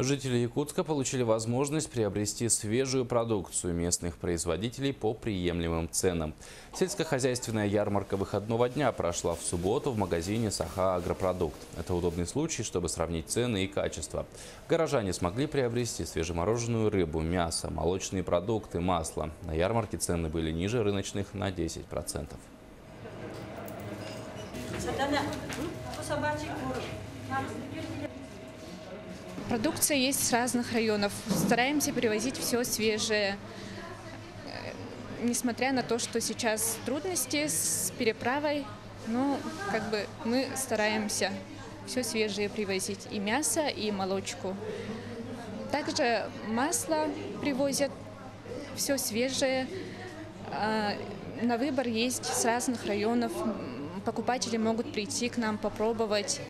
Жители Якутска получили возможность приобрести свежую продукцию местных производителей по приемлемым ценам. Сельскохозяйственная ярмарка выходного дня прошла в субботу в магазине «Саха Агропродукт». Это удобный случай, чтобы сравнить цены и качество. Горожане смогли приобрести свежемороженую рыбу, мясо, молочные продукты, масло. На ярмарке цены были ниже рыночных на 10%. Сатана, куру. Продукция есть с разных районов. Стараемся привозить все свежее. Э, Несмотря на то, что сейчас трудности с переправой, но как бы мы стараемся все свежее привозить. И мясо, и молочку. Также масло привозят, все свежее. А, На выбор есть с разных районов. Покупатели могут прийти к нам попробовать.